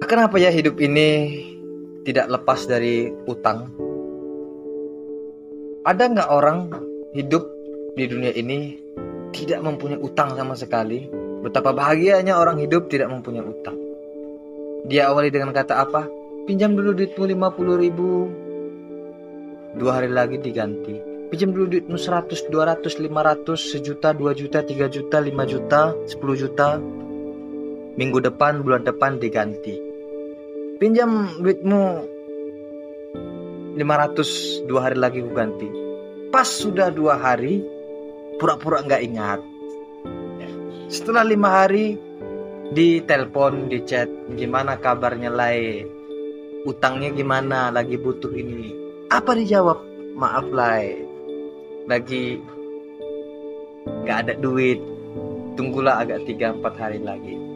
Kenapa ya hidup ini tidak lepas dari utang? Ada nggak orang hidup di dunia ini tidak mempunyai utang sama sekali? Betapa bahagianya orang hidup tidak mempunyai utang. Dia awali dengan kata apa? Pinjam dulu duitmu 50 ribu. Dua hari lagi diganti. Pinjam dulu duitmu 100, 200, 500, sejuta, 2 juta, 3 juta, 5 juta, 10 juta. Minggu depan, bulan depan diganti. Pinjam duitmu. 500 dua hari lagi gue ganti. Pas sudah dua hari pura-pura nggak ingat. Setelah lima hari di telepon di chat gimana kabarnya Lai? Utangnya gimana? Lagi butuh ini. Apa dijawab? Maaf Lai. Lagi nggak ada duit. Tunggulah agak tiga empat hari lagi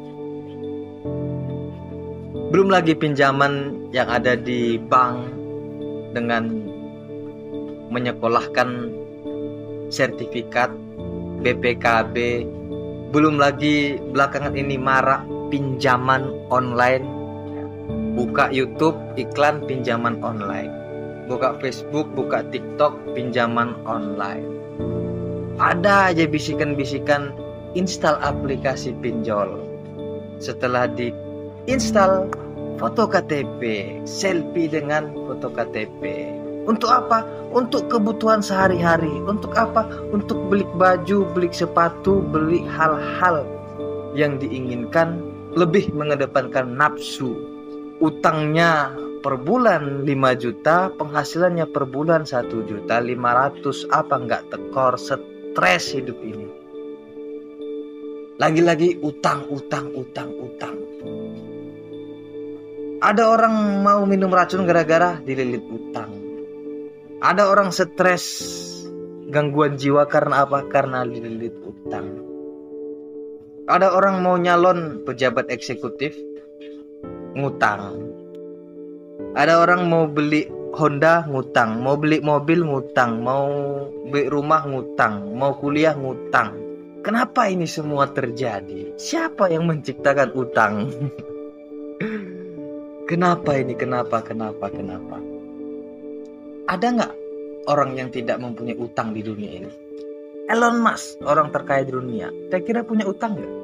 belum lagi pinjaman yang ada di bank dengan menyekolahkan sertifikat BPKB belum lagi belakangan ini marak pinjaman online. Buka YouTube iklan pinjaman online. Buka Facebook buka TikTok pinjaman online. Ada aja bisikan-bisikan install aplikasi pinjol. Setelah di install foto KTP, selfie dengan foto KTP. Untuk apa? Untuk kebutuhan sehari-hari. Untuk apa? Untuk beli baju, beli sepatu, beli hal-hal yang diinginkan lebih mengedepankan nafsu. Utangnya per bulan 5 juta, penghasilannya per bulan 1 juta 500. Apa nggak tekor, stres hidup ini. Lagi-lagi utang, utang, utang, utang. Ada orang mau minum racun gara-gara dililit utang. Ada orang stres gangguan jiwa karena apa? Karena dililit utang. Ada orang mau nyalon pejabat eksekutif ngutang. Ada orang mau beli Honda ngutang, mau beli mobil ngutang, mau beli rumah ngutang, mau kuliah ngutang. Kenapa ini semua terjadi? Siapa yang menciptakan utang? Kenapa ini? Kenapa? Kenapa? Kenapa? Ada nggak orang yang tidak mempunyai utang di dunia ini? Elon Musk, orang terkaya di dunia, kira-kira punya utang nggak?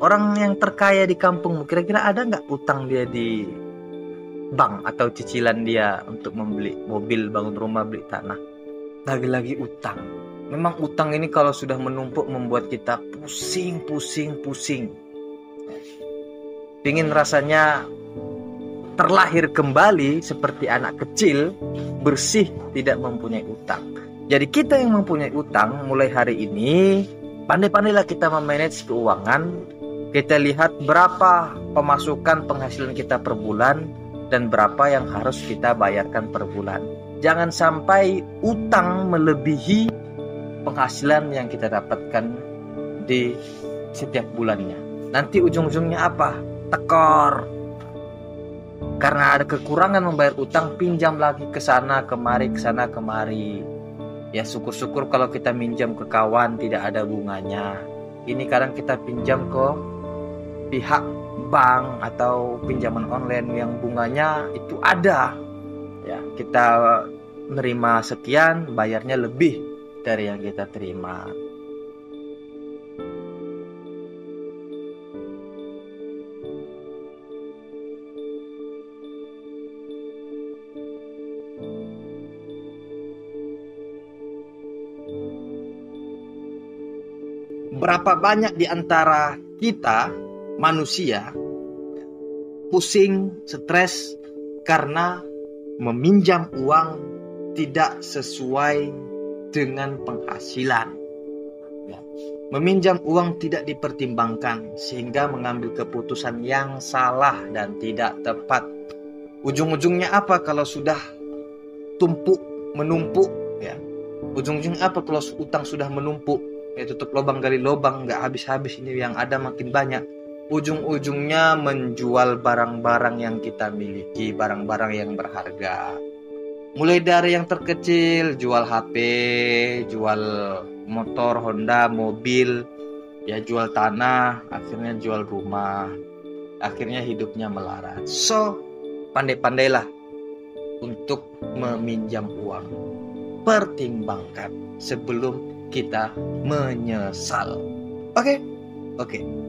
Orang yang terkaya di kampung, kira-kira ada nggak utang dia di bank atau cicilan dia untuk membeli mobil, bangun rumah, beli tanah? Lagi-lagi utang. Memang utang ini kalau sudah menumpuk membuat kita pusing, pusing, pusing ingin rasanya terlahir kembali seperti anak kecil, bersih, tidak mempunyai utang. Jadi kita yang mempunyai utang mulai hari ini, pandai-pandailah kita memanage keuangan. Kita lihat berapa pemasukan penghasilan kita per bulan dan berapa yang harus kita bayarkan per bulan. Jangan sampai utang melebihi penghasilan yang kita dapatkan di setiap bulannya. Nanti ujung-ujungnya apa? Tekor. Karena ada kekurangan membayar utang pinjam lagi ke sana kemari ke sana kemari. Ya syukur-syukur kalau kita minjam ke kawan tidak ada bunganya. Ini kadang kita pinjam ke pihak bank atau pinjaman online yang bunganya itu ada. Ya kita nerima sekian bayarnya lebih dari yang kita terima berapa banyak di antara kita manusia pusing, stres karena meminjam uang tidak sesuai dengan penghasilan. Ya. Meminjam uang tidak dipertimbangkan sehingga mengambil keputusan yang salah dan tidak tepat. Ujung-ujungnya apa kalau sudah tumpuk menumpuk ya? Ujung-ujungnya apa kalau utang sudah menumpuk? Ya tutup lubang gali lubang nggak habis-habis ini yang ada makin banyak ujung-ujungnya menjual barang-barang yang kita miliki barang-barang yang berharga mulai dari yang terkecil jual HP jual motor Honda mobil ya jual tanah akhirnya jual rumah akhirnya hidupnya melarat. So, pandai-pandailah untuk meminjam uang. Pertimbangkan sebelum kita menyesal. Oke? Okay? Oke. Okay.